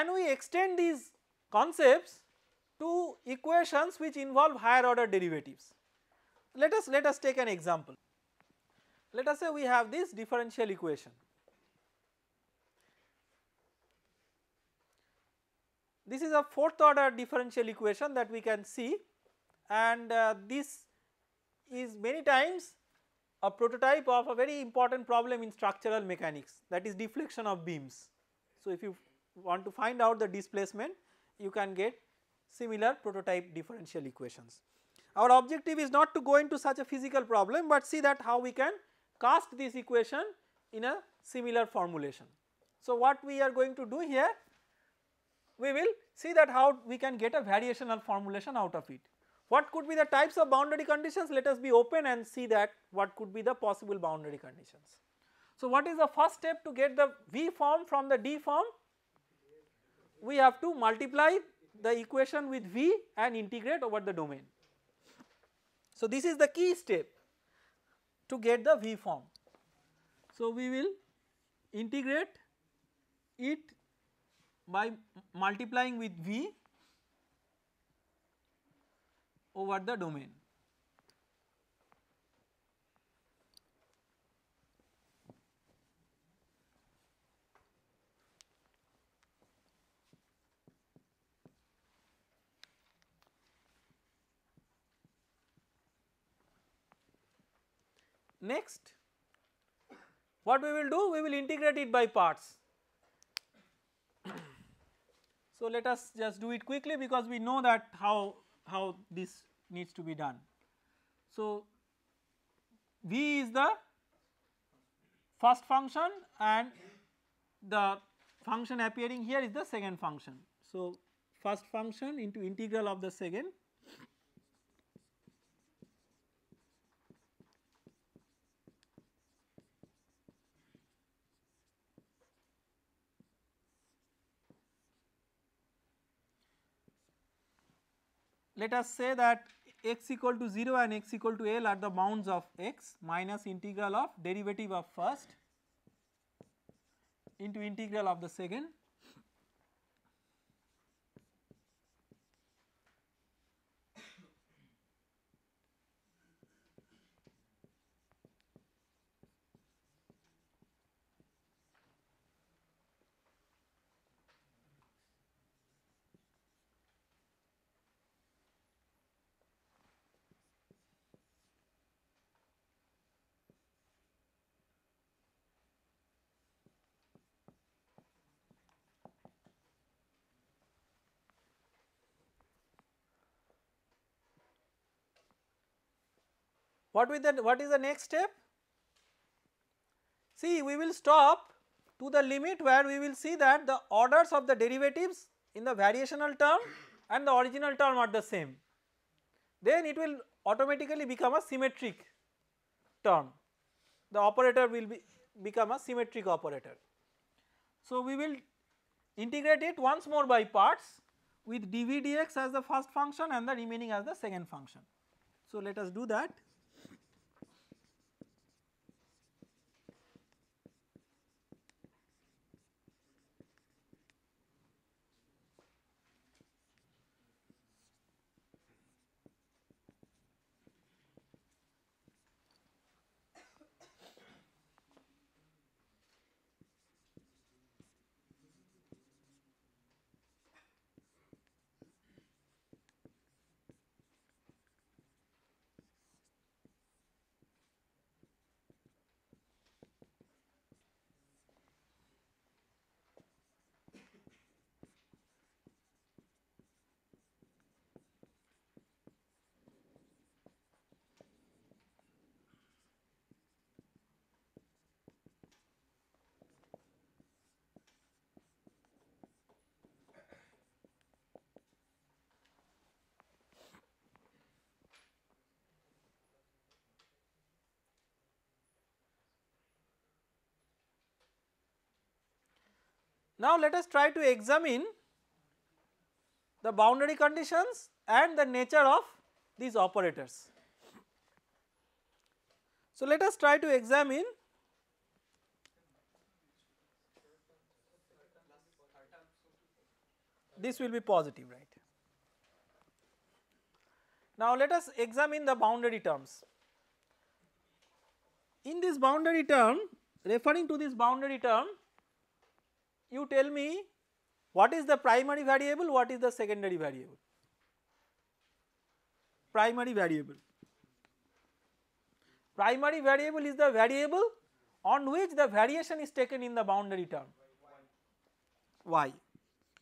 Can we extend these concepts to equations which involve higher order derivatives? Let us let us take an example. Let us say we have this differential equation. This is a fourth order differential equation that we can see and uh, this is many times a prototype of a very important problem in structural mechanics that is deflection of beams. So if you want to find out the displacement you can get similar prototype differential equations. Our objective is not to go into such a physical problem but see that how we can cast this equation in a similar formulation. So what we are going to do here we will see that how we can get a variational formulation out of it. What could be the types of boundary conditions let us be open and see that what could be the possible boundary conditions. So what is the first step to get the V form from the D form? We have to multiply the equation with V and integrate over the domain. So this is the key step to get the V form. So we will integrate it by multiplying with V over the domain. Next, what we will do? We will integrate it by parts. so, let us just do it quickly because we know that how, how this needs to be done. So, V is the first function and the function appearing here is the second function. So, first function into integral of the second let us say that x equal to 0 and x equal to L are the bounds of x minus integral of derivative of first into integral of the second What with the what is the next step? See we will stop to the limit where we will see that the orders of the derivatives in the variational term and the original term are the same. Then it will automatically become a symmetric term. The operator will be become a symmetric operator. So we will integrate it once more by parts with dv dx as the first function and the remaining as the second function. So let us do that. Now let us try to examine the boundary conditions and the nature of these operators. So let us try to examine this will be positive right. Now let us examine the boundary terms. In this boundary term referring to this boundary term you tell me what is the primary variable what is the secondary variable primary variable primary variable is the variable on which the variation is taken in the boundary term y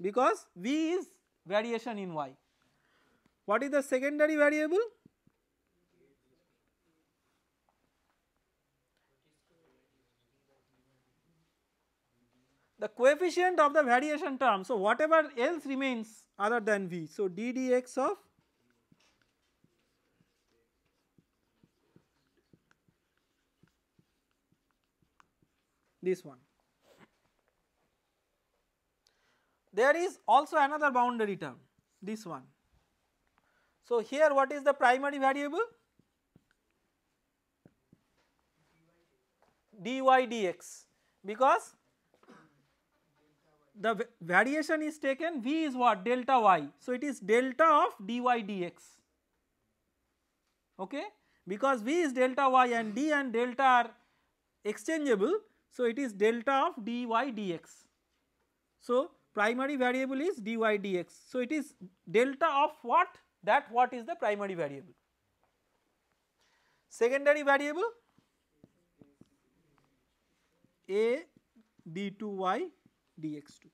because v is variation in y. What is the secondary variable? The coefficient of the variation term. So, whatever else remains other than v. So, d dx of this one. There is also another boundary term this one. So, here what is the primary variable? dy dx because the variation is taken v is what delta y. So, it is delta of dy dx okay because v is delta y and d and delta are exchangeable. So, it is delta of dy dx. So, primary variable is dy dx. So, it is delta of what that what is the primary variable. Secondary variable a d2y dx2.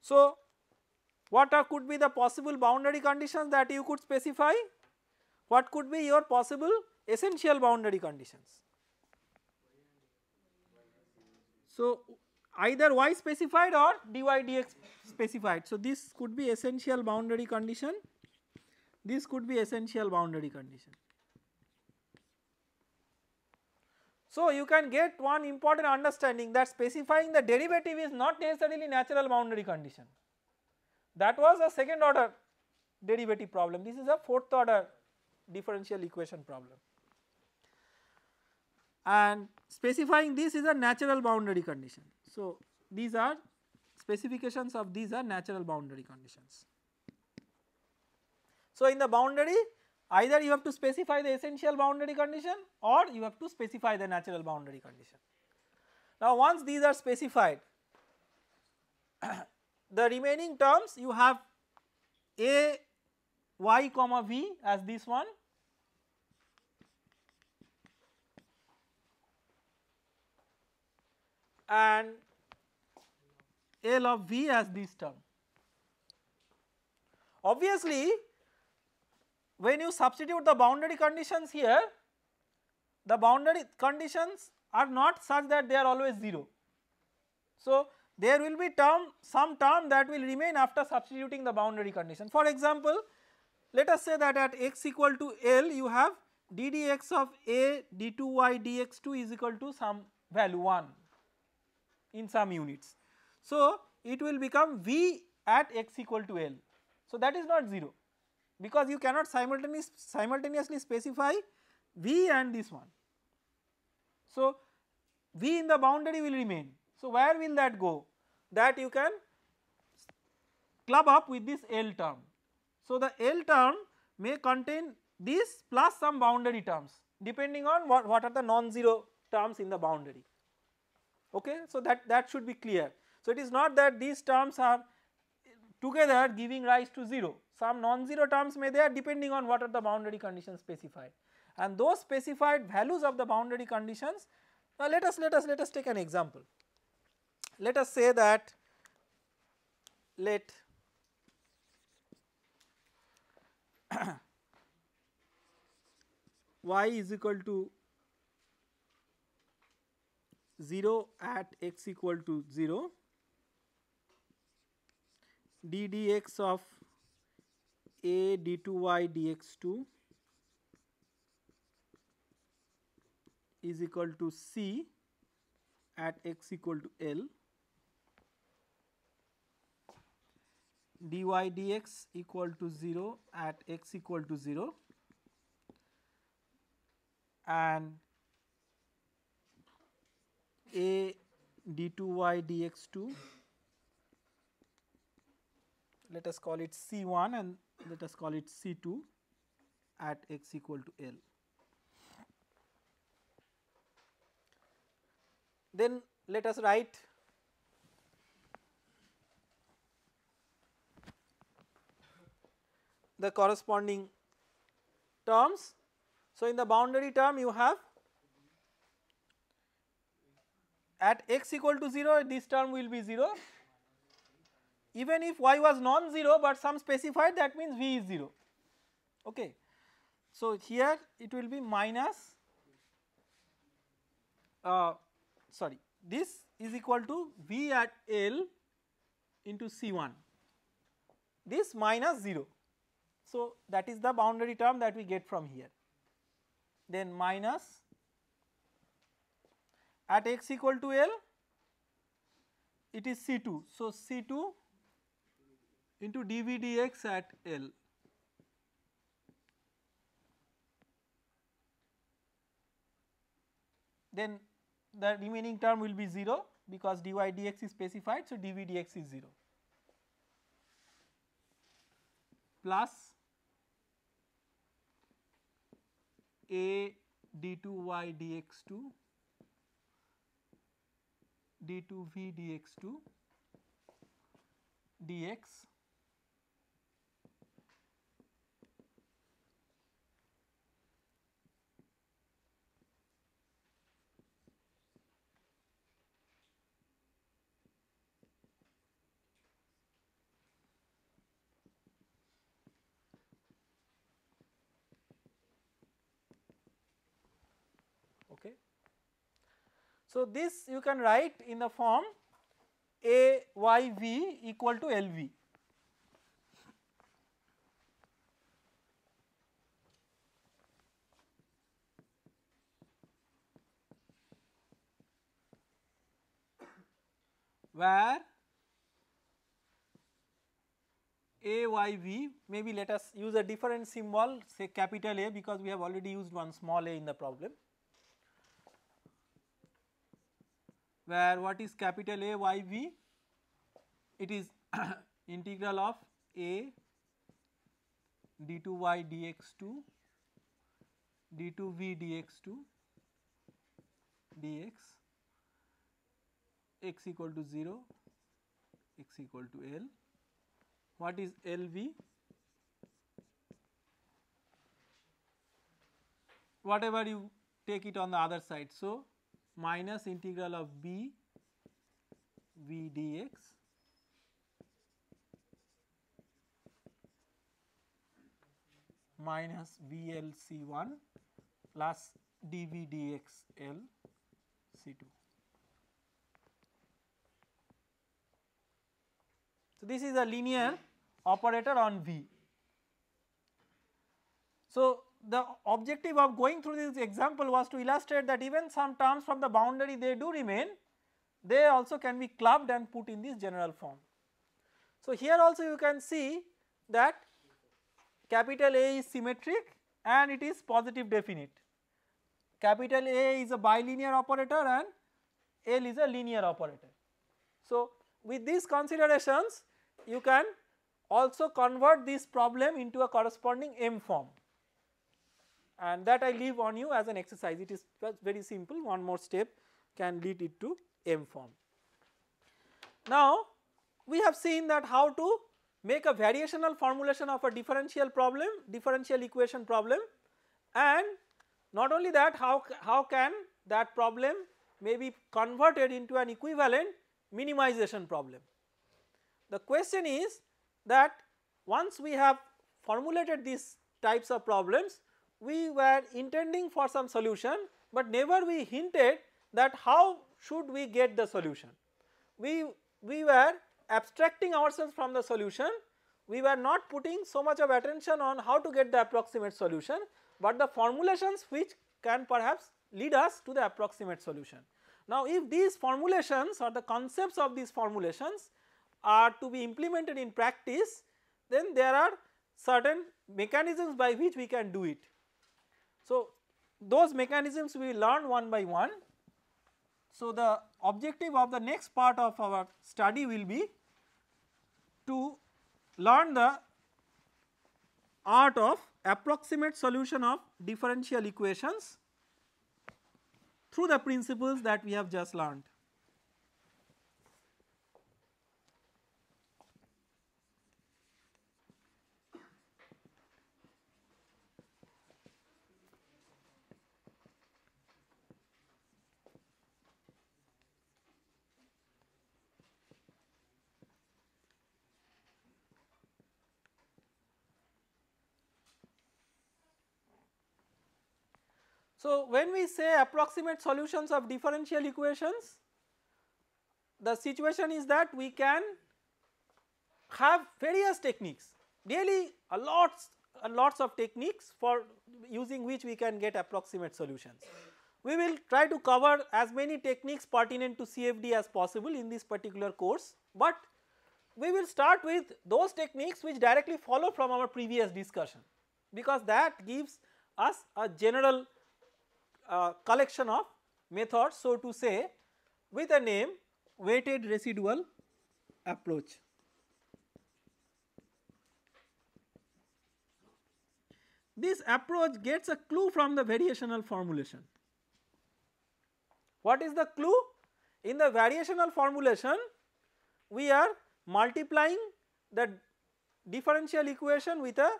So, what are could be the possible boundary conditions that you could specify? What could be your possible essential boundary conditions? So, either y specified or dy dx specified. So, this could be essential boundary condition, this could be essential boundary condition. So, you can get one important understanding that specifying the derivative is not necessarily natural boundary condition. That was a second order derivative problem, this is a fourth order differential equation problem and specifying this is a natural boundary condition. So, these are specifications of these are natural boundary conditions. So, in the boundary either you have to specify the essential boundary condition or you have to specify the natural boundary condition. Now, once these are specified the remaining terms you have a y comma v as this one and L of V as this term. Obviously, when you substitute the boundary conditions here, the boundary conditions are not such that they are always 0. So, there will be term some term that will remain after substituting the boundary condition. For example, let us say that at x equal to L you have d dx of a d2y dx2 is equal to some value 1 in some units. So, it will become V at x equal to L. So, that is not 0 because you cannot simultaneous, simultaneously specify V and this one. So, V in the boundary will remain. So, where will that go? That you can club up with this L term. So, the L term may contain this plus some boundary terms depending on what, what are the non-zero terms in the boundary okay. So, that, that should be clear. So, it is not that these terms are together giving rise to 0, some non-zero terms may there depending on what are the boundary conditions specified. And those specified values of the boundary conditions now let us let us let us take an example. Let us say that let y is equal to 0 at x equal to 0 d dx of a d2y dx2 is equal to c at x equal to L. dy dx equal to 0 at x equal to 0 and a d2y dx2 let us call it C1 and let us call it C2 at x equal to L. Then let us write the corresponding terms. So, in the boundary term you have at x equal to 0 this term will be 0 even if y was non-zero but some specified that means v is 0 okay. So, here it will be minus uh, sorry this is equal to v at L into C1 this minus 0. So, that is the boundary term that we get from here then minus at x equal to L it is C2. So, C2 into dv dx at L. Then the remaining term will be 0 because dy dx is specified. So, dv dx is 0 plus a d2y dx2 d2v dx2 dx okay. So, this you can write in the form A y v equal to L v. where A y v maybe let us use a different symbol say capital A because we have already used one small a in the problem where what is capital A y v? It is integral of A d2y dx2 d2v dx2 dx x equal to 0 x equal to L. What is LV? Whatever you take it on the other side. So, minus integral of b v dx minus VL C1 plus dV dx L C2. So, this is a linear operator on V. So, the objective of going through this example was to illustrate that even some terms from the boundary they do remain, they also can be clubbed and put in this general form. So, here also you can see that capital A is symmetric and it is positive definite. Capital A is a bilinear operator and L is a linear operator. So, with these considerations you can also convert this problem into a corresponding M form and that I leave on you as an exercise it is very simple one more step can lead it to M form. Now we have seen that how to make a variational formulation of a differential problem differential equation problem and not only that how, how can that problem may be converted into an equivalent minimization problem. The question is that once we have formulated these types of problems we were intending for some solution but never we hinted that how should we get the solution. We, we were abstracting ourselves from the solution, we were not putting so much of attention on how to get the approximate solution, but the formulations which can perhaps lead us to the approximate solution. Now if these formulations or the concepts of these formulations are to be implemented in practice, then there are certain mechanisms by which we can do it. So, those mechanisms we learn one by one. So, the objective of the next part of our study will be to learn the art of approximate solution of differential equations through the principles that we have just learned. So, when we say approximate solutions of differential equations, the situation is that we can have various techniques, really a lots a lots of techniques for using which we can get approximate solutions. We will try to cover as many techniques pertinent to CFD as possible in this particular course, but we will start with those techniques which directly follow from our previous discussion because that gives us a general uh, collection of methods so to say with a name weighted residual approach. This approach gets a clue from the variational formulation. What is the clue? In the variational formulation we are multiplying the differential equation with a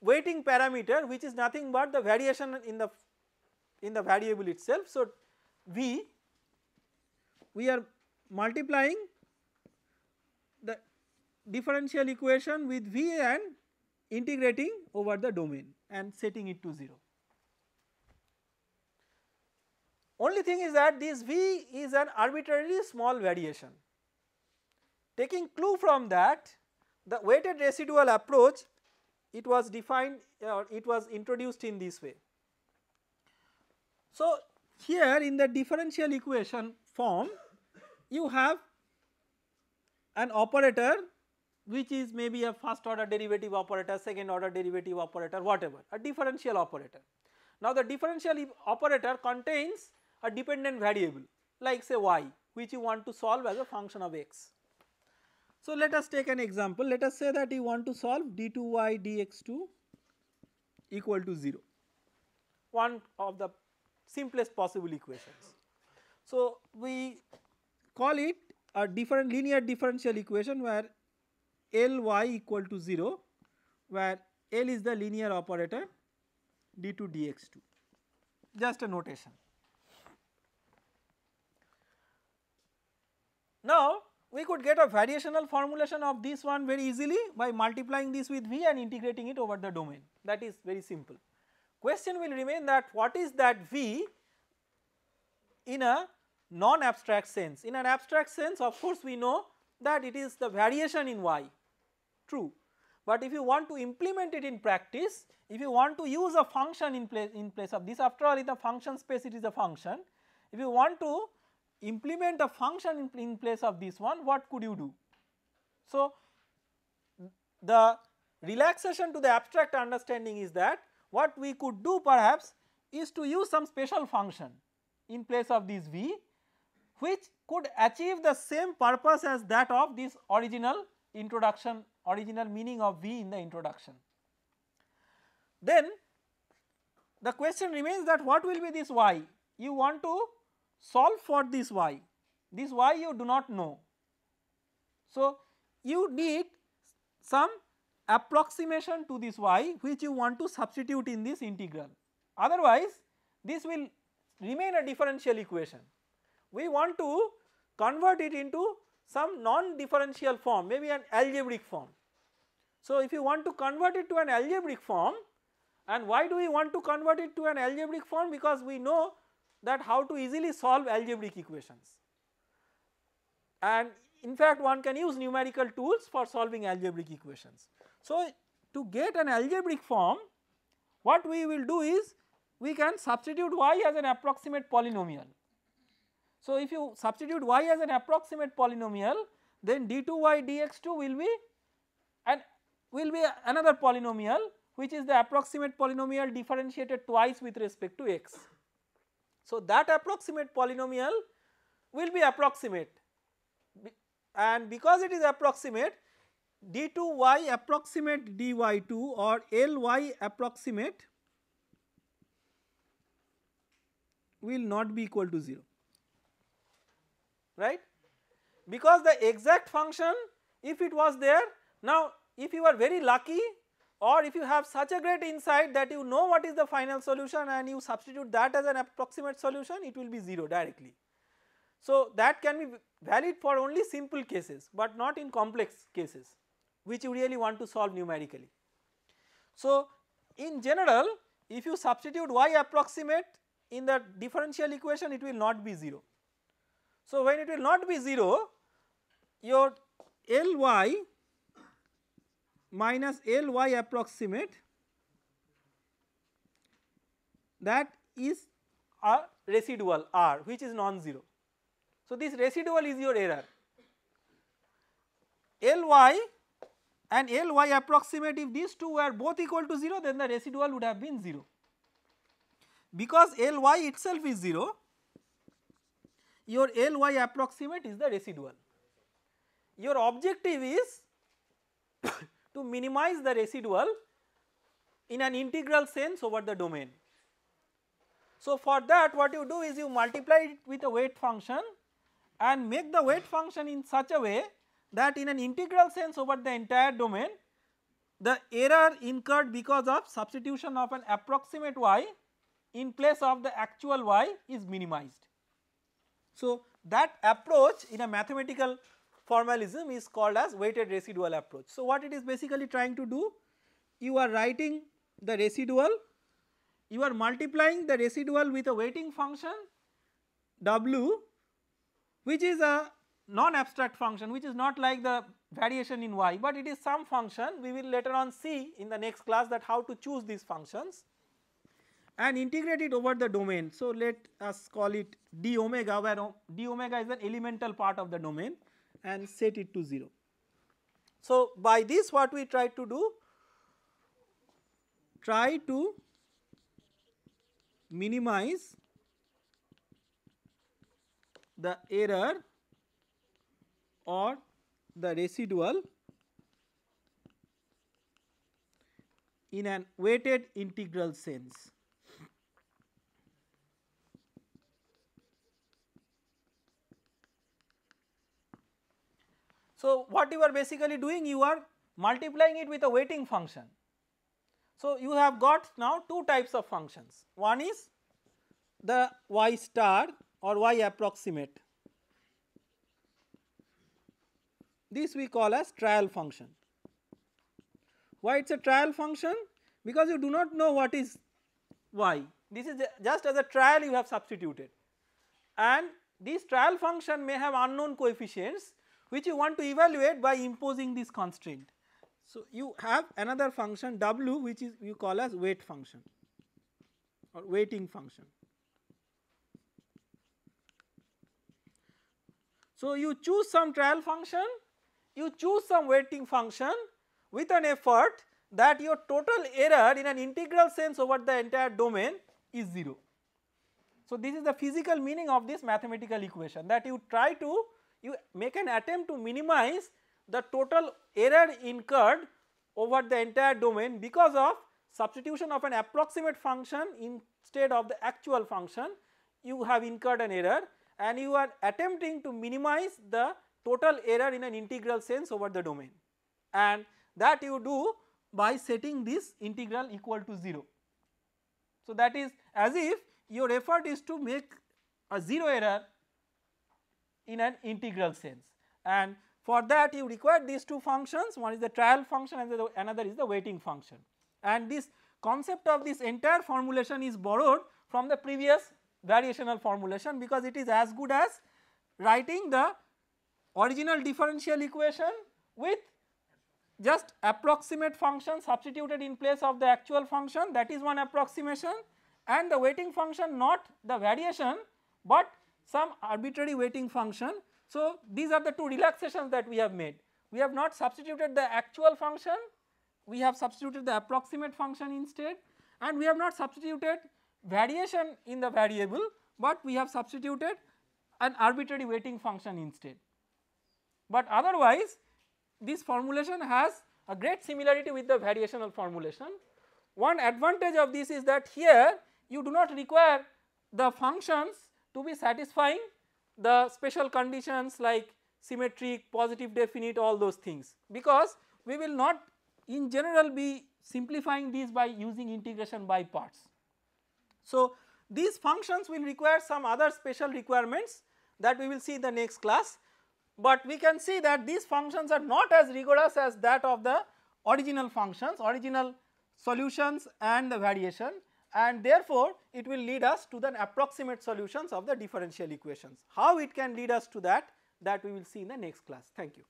weighting parameter which is nothing but the variation in the in the variable itself. So, V we are multiplying the differential equation with V and integrating over the domain and setting it to 0. Only thing is that this V is an arbitrarily small variation. Taking clue from that the weighted residual approach it was defined or it was introduced in this way. So, here in the differential equation form you have an operator which is maybe a first order derivative operator, second order derivative operator whatever a differential operator. Now the differential operator contains a dependent variable like say y which you want to solve as a function of x. So, let us take an example let us say that you want to solve d2y dx2 equal to 0 one of the simplest possible equations. So, we call it a different linear differential equation where Ly equal to 0 where L is the linear operator d2 dx2 just a notation. Now we could get a variational formulation of this one very easily by multiplying this with V and integrating it over the domain that is very simple. Question will remain that what is that V in a non abstract sense. In an abstract sense of course we know that it is the variation in y true, but if you want to implement it in practice if you want to use a function in place in place of this after all in the function space it is a function if you want to implement a function in, in place of this one what could you do. So, the relaxation to the abstract understanding is that what we could do perhaps is to use some special function in place of this v which could achieve the same purpose as that of this original introduction original meaning of v in the introduction. Then the question remains that what will be this y you want to solve for this y, this y you do not know. So, you need some approximation to this y which you want to substitute in this integral otherwise this will remain a differential equation. We want to convert it into some non differential form maybe an algebraic form. So, if you want to convert it to an algebraic form and why do we want to convert it to an algebraic form because we know that how to easily solve algebraic equations. And in fact one can use numerical tools for solving algebraic equations. So to get an algebraic form what we will do is we can substitute y as an approximate polynomial. So if you substitute y as an approximate polynomial then d2y dx2 will be and will be another polynomial which is the approximate polynomial differentiated twice with respect to x. So, that approximate polynomial will be approximate. And because it is approximate d2y approximate dy2 or ly approximate will not be equal to 0 right? Because the exact function if it was there now if you are very lucky or if you have such a great insight that you know what is the final solution and you substitute that as an approximate solution it will be 0 directly. So that can be valid for only simple cases but not in complex cases which you really want to solve numerically. So in general if you substitute y approximate in the differential equation it will not be 0. So when it will not be 0 your Ly minus Ly approximate that is a residual R which is non-zero. So this residual is your error. Ly and Ly approximate if these two were both equal to 0 then the residual would have been 0. Because Ly itself is 0 your Ly approximate is the residual. Your objective is to minimize the residual in an integral sense over the domain. So for that what you do is you multiply it with a weight function and make the weight function in such a way that in an integral sense over the entire domain the error incurred because of substitution of an approximate y in place of the actual y is minimized. So that approach in a mathematical formalism is called as weighted residual approach. So what it is basically trying to do you are writing the residual you are multiplying the residual with a weighting function w which is a non abstract function which is not like the variation in y but it is some function we will later on see in the next class that how to choose these functions and integrate it over the domain. So let us call it d omega where d omega is an elemental part of the domain and set it to 0. So by this what we try to do try to minimize the error or the residual in an weighted integral sense. So what you are basically doing you are multiplying it with a weighting function. So you have got now two types of functions one is the y star or y approximate this we call as trial function. Why it is a trial function? Because you do not know what is y this is just as a trial you have substituted and this trial function may have unknown coefficients which you want to evaluate by imposing this constraint. So, you have another function w which is you call as weight function or weighting function. So, you choose some trial function, you choose some weighting function with an effort that your total error in an integral sense over the entire domain is 0. So, this is the physical meaning of this mathematical equation that you try to you make an attempt to minimize the total error incurred over the entire domain because of substitution of an approximate function instead of the actual function you have incurred an error and you are attempting to minimize the total error in an integral sense over the domain and that you do by setting this integral equal to 0. So that is as if your effort is to make a 0 error in an integral sense. And for that you require these two functions. One is the trial function and the another is the weighting function. And this concept of this entire formulation is borrowed from the previous variational formulation because it is as good as writing the original differential equation with just approximate function substituted in place of the actual function. That is one approximation. And the weighting function not the variation but some arbitrary weighting function. So, these are the two relaxations that we have made. We have not substituted the actual function, we have substituted the approximate function instead and we have not substituted variation in the variable, but we have substituted an arbitrary weighting function instead. But otherwise this formulation has a great similarity with the variational formulation. One advantage of this is that here you do not require the functions to be satisfying the special conditions like symmetric, positive definite all those things. Because we will not in general be simplifying these by using integration by parts. So, these functions will require some other special requirements that we will see in the next class, but we can see that these functions are not as rigorous as that of the original functions, original solutions and the variation and therefore, it will lead us to the approximate solutions of the differential equations. How it can lead us to that, that we will see in the next class. Thank you.